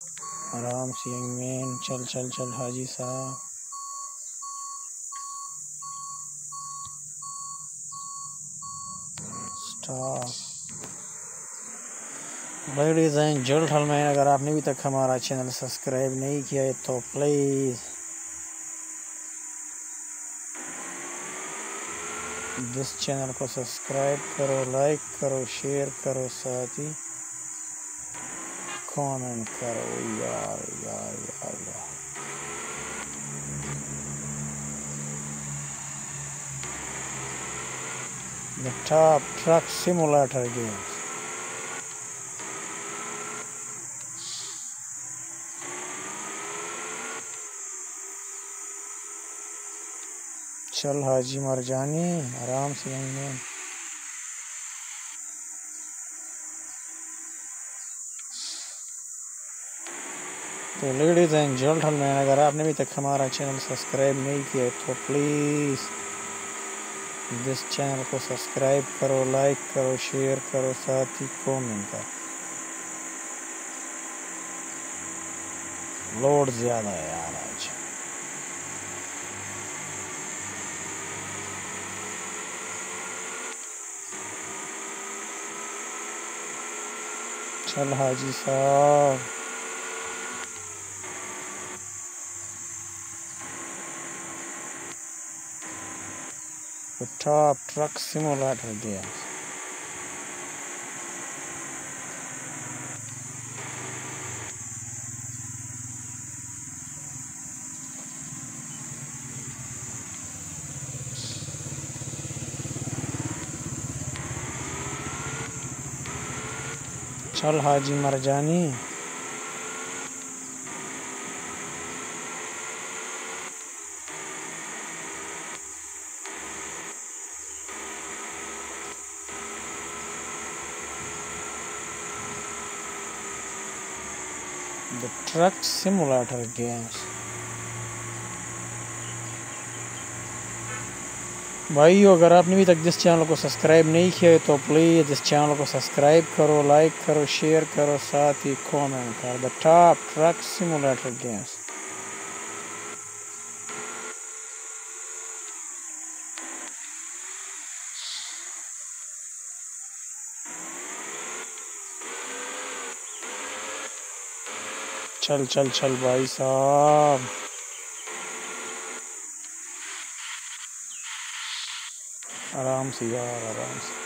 आराम से young man चल चल चल, हाजी साहब। स्टॉप लेडीज़ एंड अगर आपने अभी तक हमारा चैनल सब्सक्राइब नहीं किया है तो प्लीज़ जिस चैनल को सब्सक्राइब करो लाइक करो शेयर करो, साथ ही कमेंट करो यार यार यार यार The top truck simulator games. चल हाजी मर जानी, आराम से आएँगे तो लेडीज़ एंड जेंटलमैन अगर आपने अभी तक हमारा चैनल सब्सक्राइब नहीं किया तो प्लीज़ जिस चैनल को सब्सक्राइब करो लाइक करो शेयर करो, साथ ही कमेंट करो। लोड ज़्यादा है यार आज। चल हाजी साहब। Top truck simulator games. चल हाजी Marjani the truck simulator games. भाई, अगर आपने अभी तक जिस चैनल को सब्सक्राइब नहीं किया है तो प्लीज़ इस चैनल को सब्सक्राइब करो लाइक करो शेयर करो, साथ ही कमेंट करो. The top truck simulator games चल चल चल भाई साहब। आराम से यार आराम से।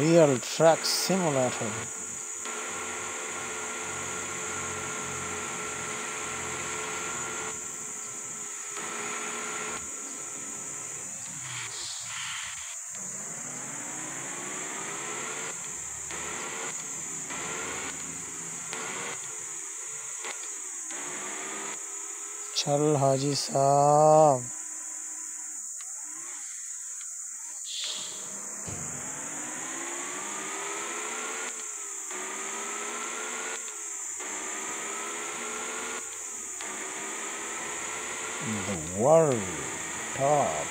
Real Truck Simulator चल हाजी साहब the world top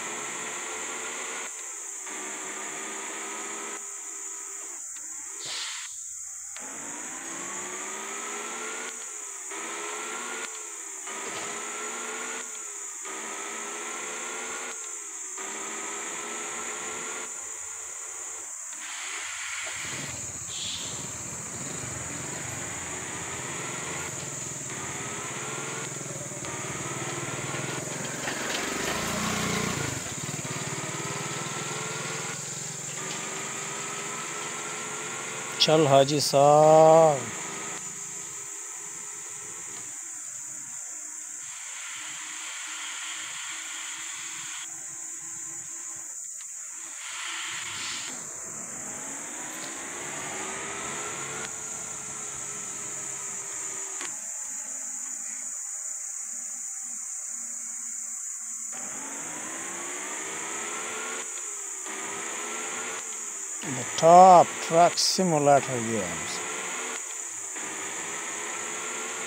चल हाजी साहब। the top truck simulator games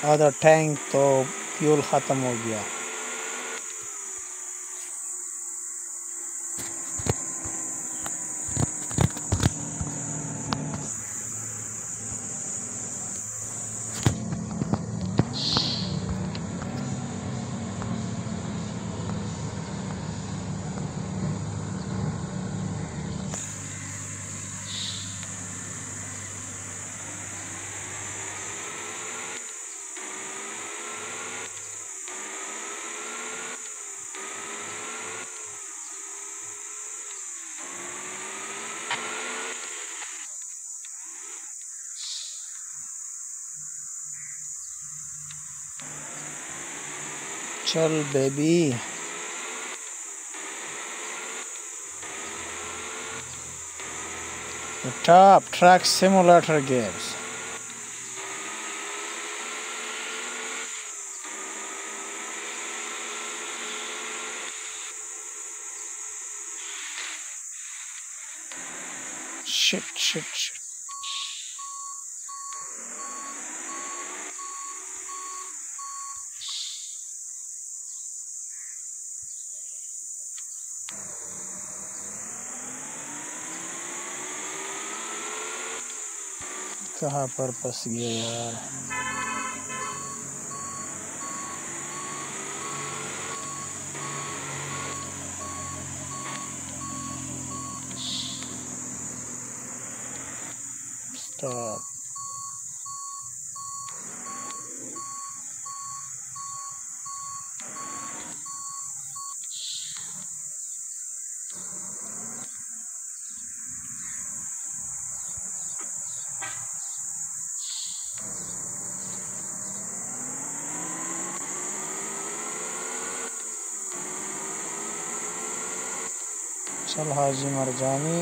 other tank तो फ्यूल ख़त्म हो गया চল baby The top track simulator games. Shit, shit, shit. कहाँ पर फंस गया यार स्टॉप चल हाजी मरजानी